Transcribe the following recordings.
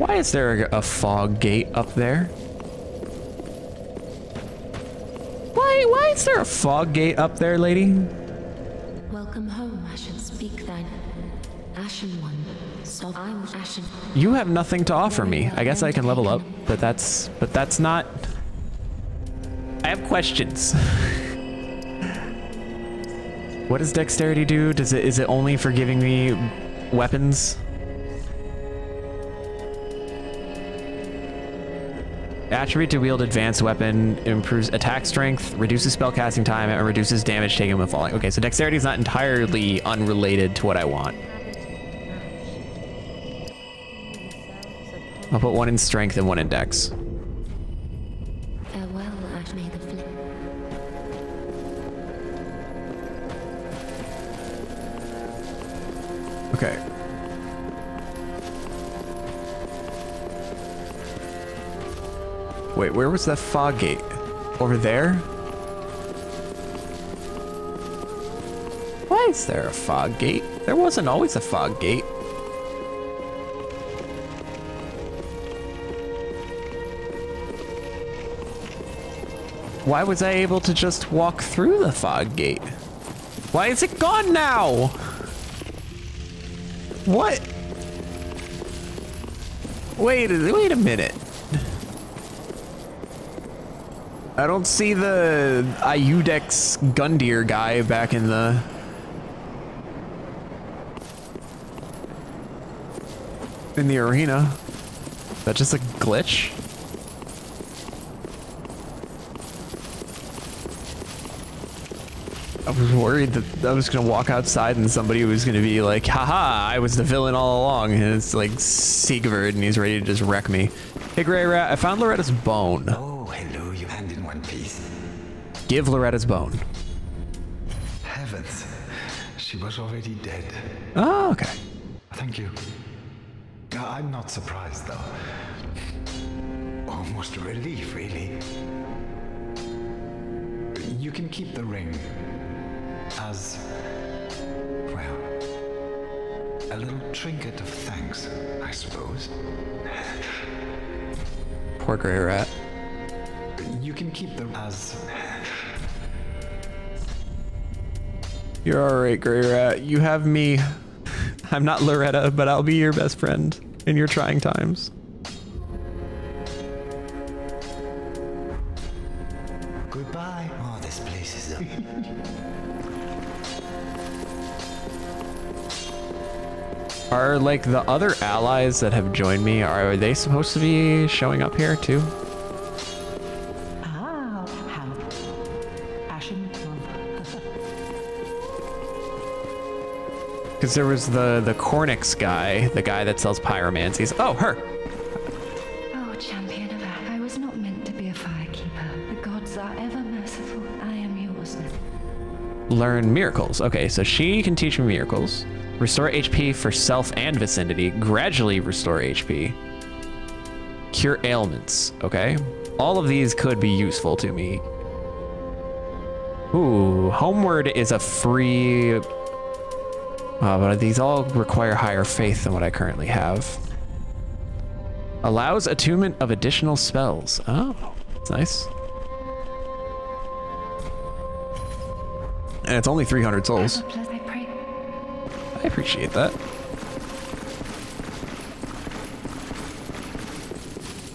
Why is there a fog gate up there? Why, why is there a fog gate up there, lady? Welcome home, Ashen. Speak thine. Ashen one. So I'm Ashen. You have nothing to offer me. I guess I can level up, but that's, but that's not... I have questions. what does dexterity do? Does it, is it only for giving me weapons? Attribute to wield advanced weapon improves attack strength, reduces spell casting time, and reduces damage taken when falling. Okay, so dexterity is not entirely unrelated to what I want. I'll put one in strength and one in dex. Wait, where was that fog gate? Over there? Why is there a fog gate? There wasn't always a fog gate. Why was I able to just walk through the fog gate? Why is it gone now? What? Wait, wait a minute. I don't see the Iudex Gundyr guy back in the... In the arena. Is that just a glitch? I was worried that I was gonna walk outside and somebody was gonna be like, haha, I was the villain all along. And it's like Siegward and he's ready to just wreck me. Hey, Greirat, I found Loretta's bone. Oh, Give Loretta's bone. Heavens, she was already dead. Oh, okay. Thank you. I'm not surprised, though. Almost a relief, really. You can keep the ring as, well, a little trinket of thanks, I suppose. Poor Greirat. You can keep the as. You're alright, Greirat. You have me. I'm not Loretta, but I'll be your best friend in your trying times. Goodbye. Oh, this place is a. Are like the other allies that have joined me, are they supposed to be showing up here too? Because there was the the Cornyx guy, the guy that sells pyromancies. Oh, her. Oh, champion of I was not meant to be a firekeeper. The gods are ever merciful. I am yours now. Learn miracles. Okay, so she can teach me miracles. Restore HP for self and vicinity. Gradually restore HP. Cure ailments. Okay. All of these could be useful to me. Ooh, Homeward is a free... Uh, but these all require higher faith than what I currently have. Allows attunement of additional spells. Oh, nice. And it's only 300 souls. I appreciate that.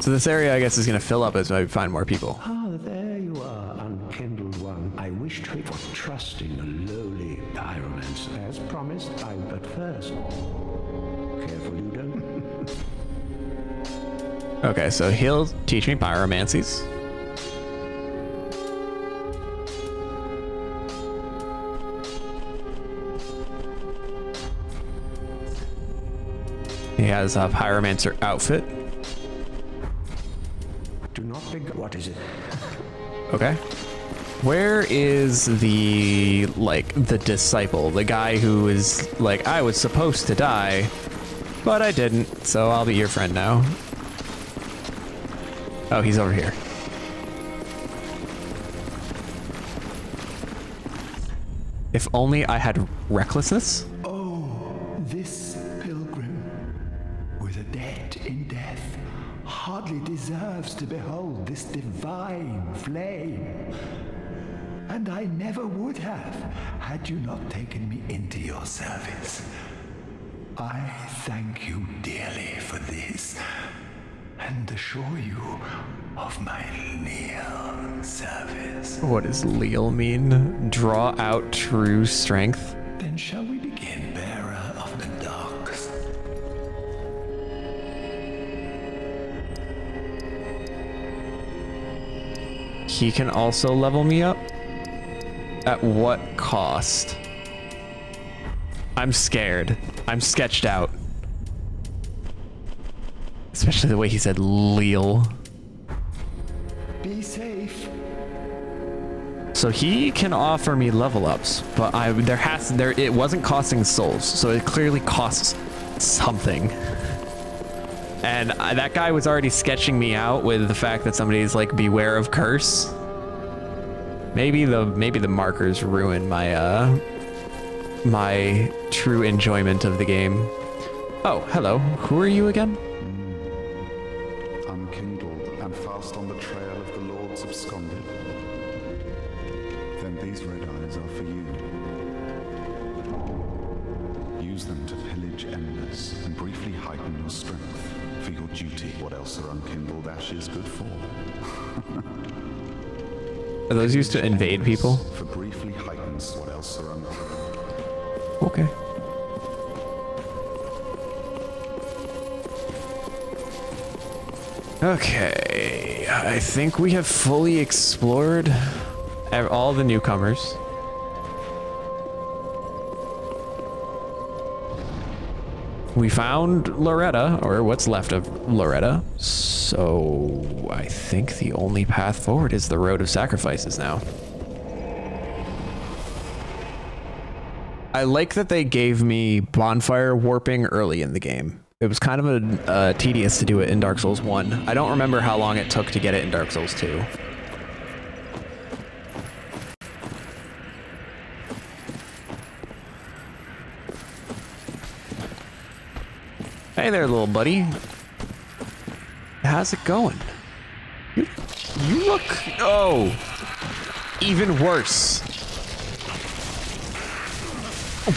So this area, I guess, is going to fill up as I find more people. Ah, there you are, unkindled. I wish to for trusting a lowly pyromancer. As promised, I but first. Careful you don't. Okay, so he'll teach me pyromancies. He has a pyromancer outfit. Do not think. What is it? Okay. Where is the like the disciple, the guy who is like I was supposed to die, but I didn't, so I'll be your friend now. Oh, he's over here. If only I had recklessness. Oh, this pilgrim with a debt in death. hardly deserves to behold this divine flame. And I never would have had you not taken me into your service. I thank you dearly for this and assure you of my leal service. What does leal mean? Draw out true strength. Then shall we begin, bearer of the darks? He can also level me up? At what cost? I'm scared. I'm sketched out. Especially the way he said leal. Be safe. So he can offer me level ups, but I there has there it wasn't costing souls, so it clearly costs something. And I, that guy was already sketching me out with the fact that somebody's like beware of curse. Maybe the maybe the markers ruin my uh my true enjoyment of the game. Oh, hello. Who are you again? Are those used to invade people? For briefly heightens what else. Okay. Okay, I think we have fully explored all the newcomers. We found Loretta, or what's left of Loretta. So I think the only path forward is the road of sacrifices now. I like that they gave me bonfire warping early in the game. It was kind of a, uh, tedious to do it in Dark Souls 1. I don't remember how long it took to get it in Dark Souls 2. Hey there, little buddy. How's it going? You, you look... Oh. Even worse. I'm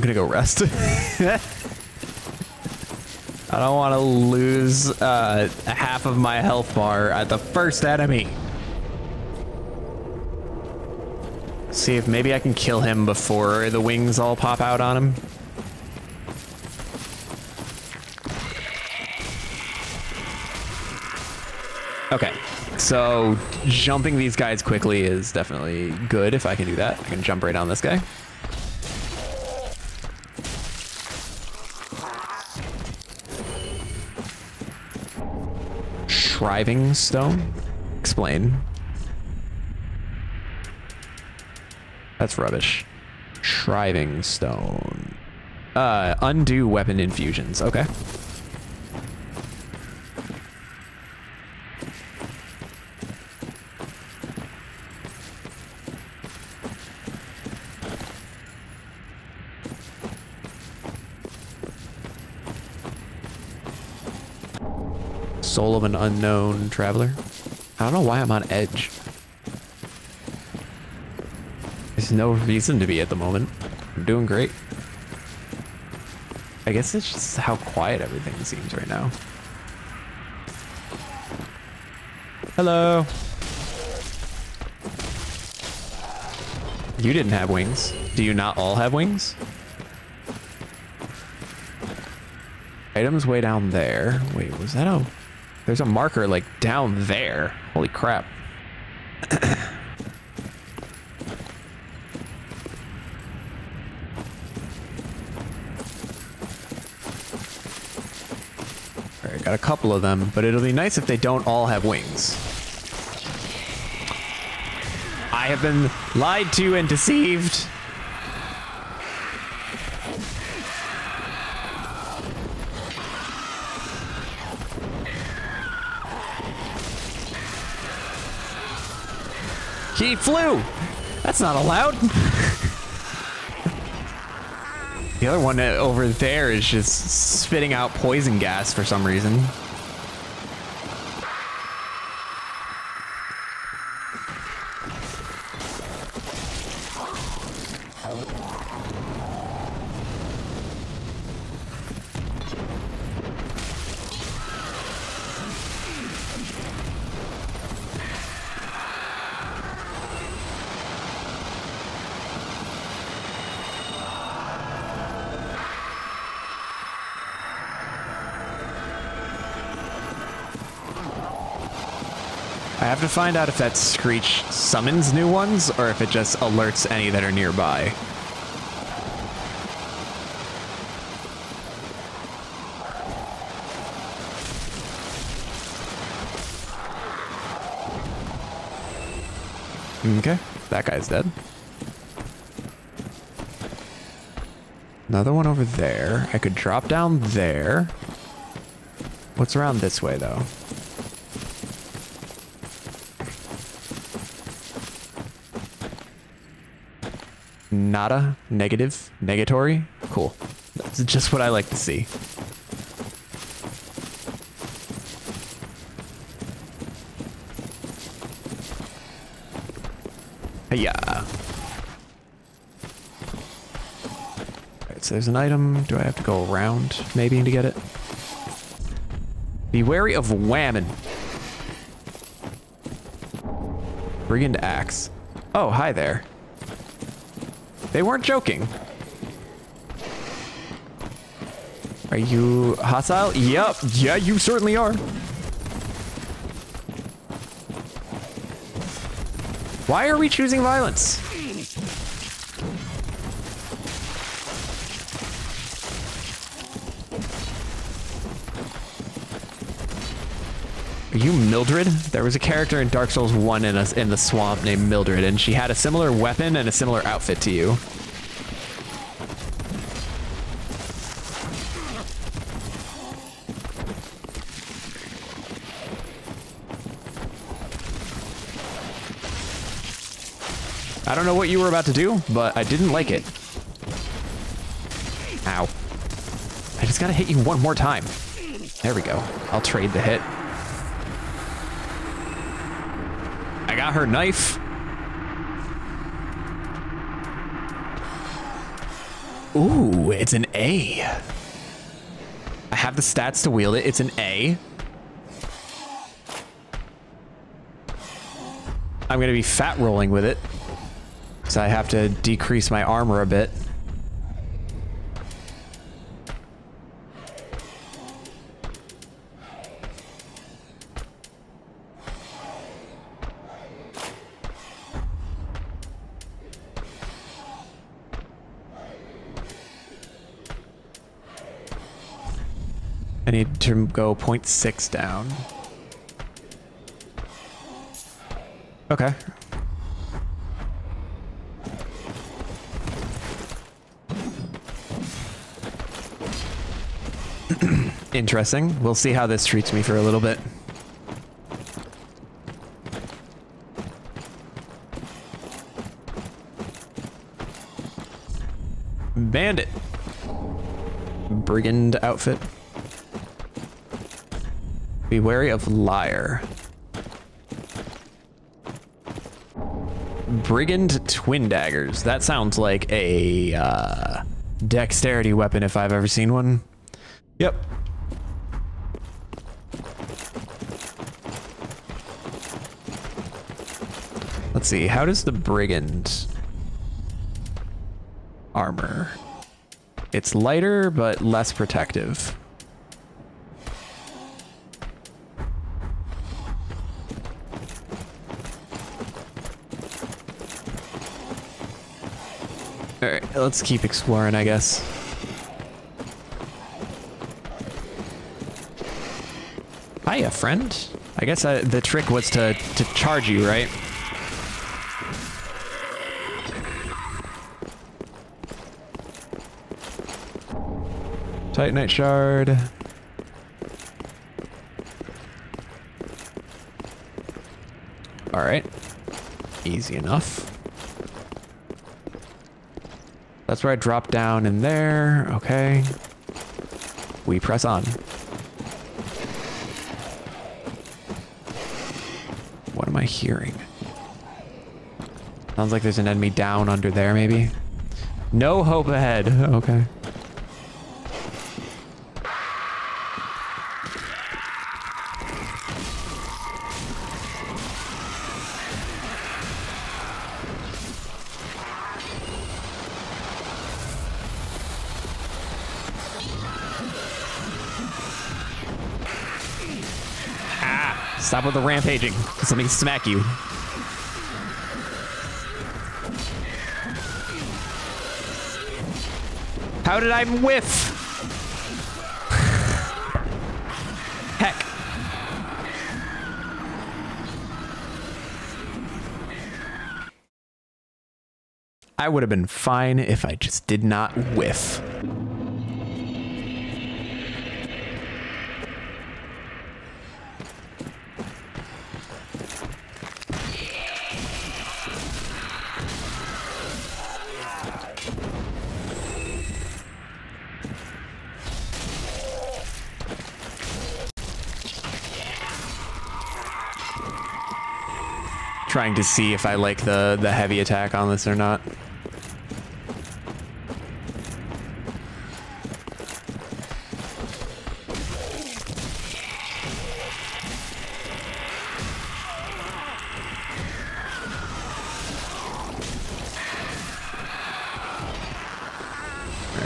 gonna go rest. I don't want to lose uh, half of my health bar at the first enemy. See if maybe I can kill him before the wings all pop out on him. Okay, so jumping these guys quickly is definitely good if I can do that. I can jump right on this guy. Shriving stone? Explain. That's rubbish. Shriving stone. Uh, undo weapon infusions. Okay. Soul of an unknown traveler. I don't know why I'm on edge. There's no reason to be at the moment. I'm doing great. I guess it's just how quiet everything seems right now. Hello. You didn't have wings. Do you not all have wings? Items way down there. Wait, was that a... There's a marker like down there. Holy crap. got a couple of them, but it'll be nice if they don't all have wings. I have been lied to and deceived. He flew. That's not allowed. the other one uh, over there is just spitting out poison gas for some reason. Find out if that screech summons new ones or if it just alerts any that are nearby. Okay, that guy's dead. Another one over there. I could drop down there. What's around this way, though? Nada, negative, negatory. Cool. That's just what I like to see. Yeah. Alright, so there's an item. Do I have to go around maybe to get it? Be wary of whammon. Brigand axe. Oh, hi there. They weren't joking. Are you hostile? Yep. Yeah, you certainly are. Why are we choosing violence? You Mildred? There was a character in Dark Souls 1 in, a, in the swamp named Mildred, and she had a similar weapon and a similar outfit to you. I don't know what you were about to do, but I didn't like it. Ow. I just gotta hit you one more time. There we go. I'll trade the hit. I got her knife. Ooh, it's an A. I have the stats to wield it. It's an A. I'm going to be fat rolling with it. So I have to decrease my armor a bit. I need to go 0.6 down. Okay. Interesting. We'll see how this treats me for a little bit. Bandit. Brigand outfit. Be wary of liar. Brigand twin daggers. That sounds like a uh, dexterity weapon if I've ever seen one. Yep. Let's see. How does the brigand armor? It's lighter but less protective. All right, let's keep exploring, I guess. Hiya, friend. I guess uh, the trick was to, to charge you, right? Titanite shard. All right. Easy enough. That's where I drop down in there. Okay. We press on. What am I hearing? Sounds like there's an enemy down under there, maybe. No hope ahead. Okay. Let me smack you. How did I whiff? Heck. I would have been fine if I just did not whiff. Trying to see if I like the, the heavy attack on this or not.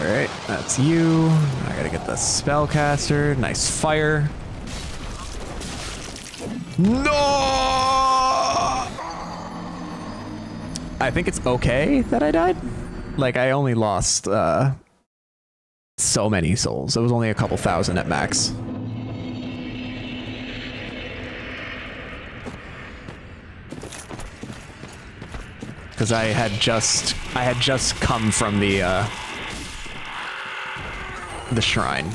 Alright, that's you. I gotta get the spellcaster. Nice fire. No! I think it's okay that I died. Like, I only lost uh, so many souls. It was only a couple thousand at max. Because I had just, I had just come from the, uh, the shrine.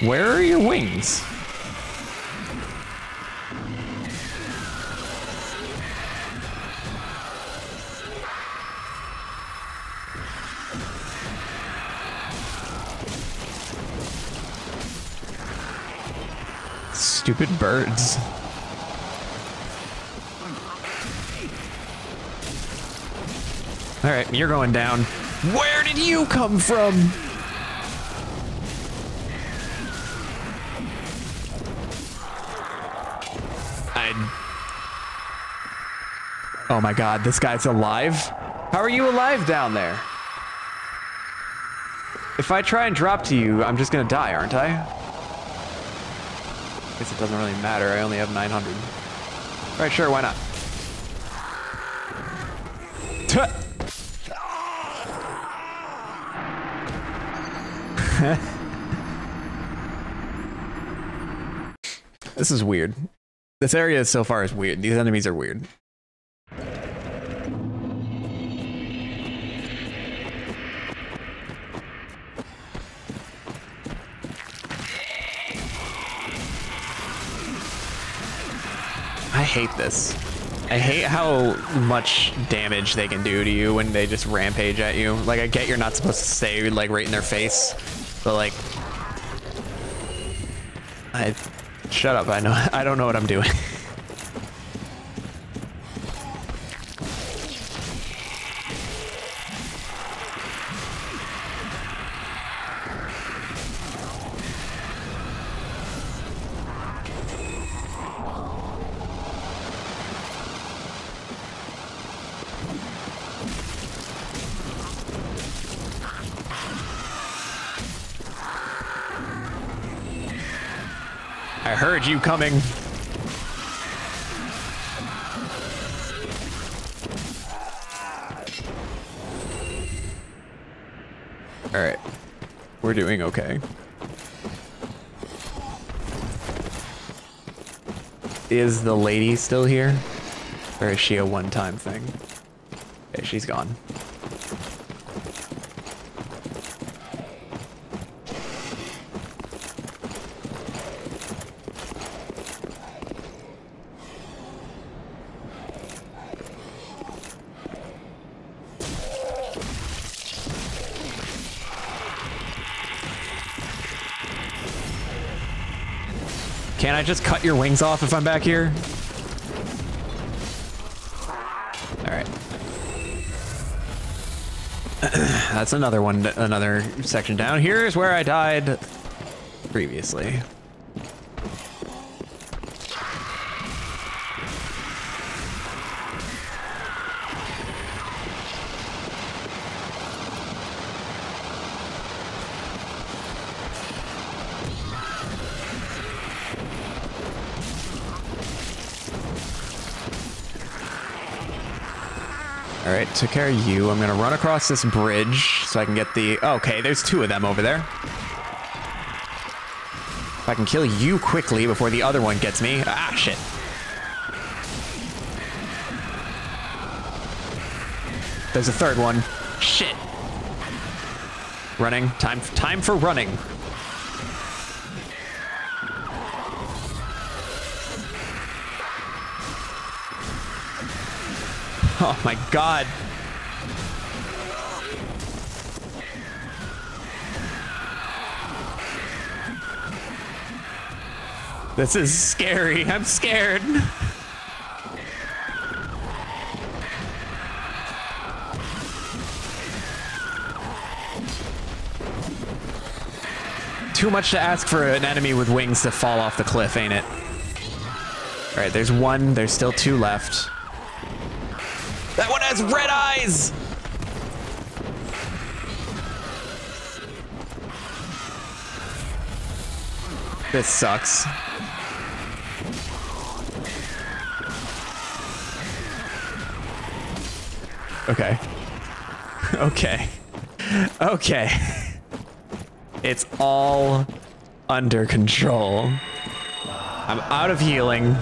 Where are your wings? Stupid birds. All right, you're going down. Where did you come from? Oh my god, this guy's alive? How are you alive down there? If I try and drop to you, I'm just gonna die, aren't I? I Guess it doesn't really matter, I only have 900. Alright, sure, why not? This is weird. This area so far is weird. These enemies are weird. Hate this. I hate how much damage they can do to you when they just rampage at you. Like, I get you're not supposed to stay, like, right in their face. But, like... I... Shut up, I know- I don't know what I'm doing. I heard you coming. Alright. We're doing okay. Is the lady still here? Or is she a one-time thing? She's gone. Can I just cut your wings off if I'm back here? All right. That's another one, another section down. Here is where I died previously. All right, took care of you. I'm gonna run across this bridge so I can get the. Okay, there's two of them over there. If I can kill you quickly before the other one gets me. Ah, shit. There's a third one. Shit. Running. Time. Time for running. Oh my god. This is scary. I'm scared. Too much to ask for an enemy with wings to fall off the cliff, ain't it? All right, there's one. There's still two left. Red eyes! This sucks. Okay. Okay. Okay. It's all under control. I'm out of healing.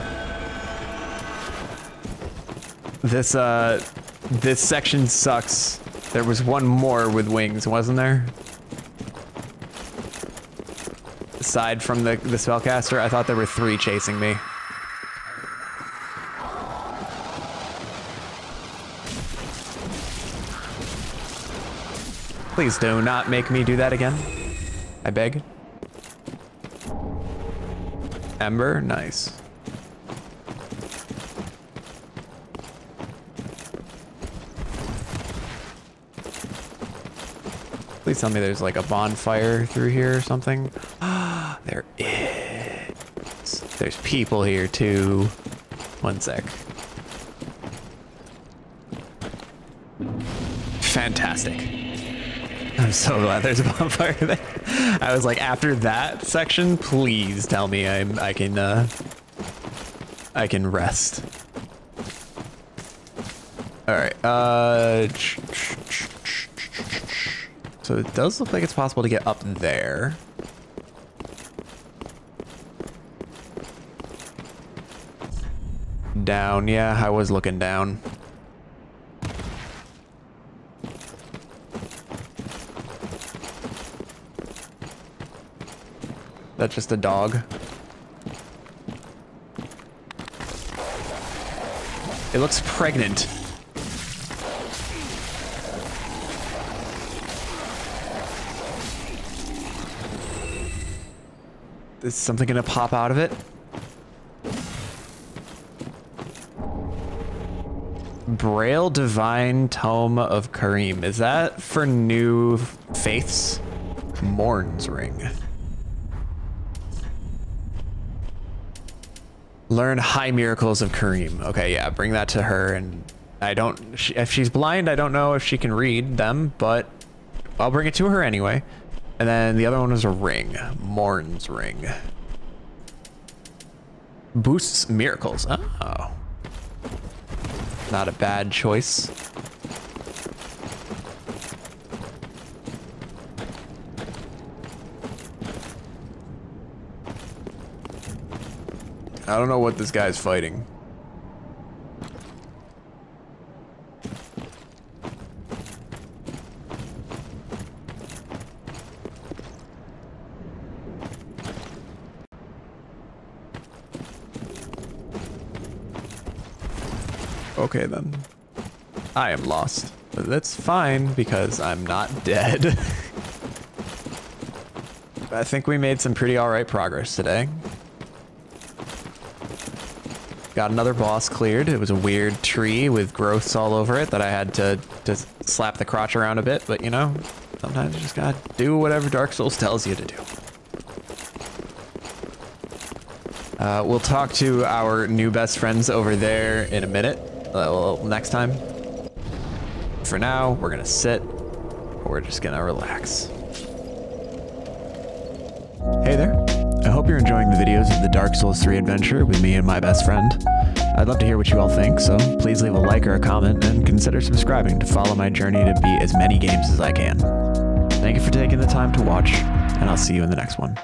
This, uh, this section sucks. There was one more with wings, wasn't there? Aside from the, the spellcaster, I thought there were three chasing me. Please do not make me do that again. I beg. Ember, nice. Please tell me there's like a bonfire through here or something. there is. There's people here too. One sec. Fantastic. I'm so glad there's a bonfire there. I was like, after that section, please tell me I'm I can uh I can rest. All right. Uh. So it does look like it's possible to get up there. Down, yeah, I was looking down. That's just a dog. It looks pregnant. Is something gonna pop out of it? Braille Divine Tome of Carim. Is that for new faiths? Morne's Ring. Learn high miracles of Carim. Okay, yeah, bring that to her. And I don't, if she's blind, I don't know if she can read them, but I'll bring it to her anyway. And then the other one is a ring. Morne's ring. Boosts miracles. Oh. Not a bad choice. I don't know what this guy's fighting. Okay then. I am lost. But that's fine because I'm not dead. I think we made some pretty alright progress today. Got another boss cleared. It was a weird tree with growths all over it that I had to, to slap the crotch around a bit, but you know, sometimes you just gotta do whatever Dark Souls tells you to do. Uh, we'll talk to our new best friends over there in a minute. Uh, well, next time. For now, we're gonna sit. We're just gonna relax. Hey there. I hope you're enjoying the videos of the Dark Souls 3 adventure with me and my best friend. I'd love to hear what you all think, so please leave a like or a comment and consider subscribing to follow my journey to beat as many games as I can. Thank you for taking the time to watch, and I'll see you in the next one.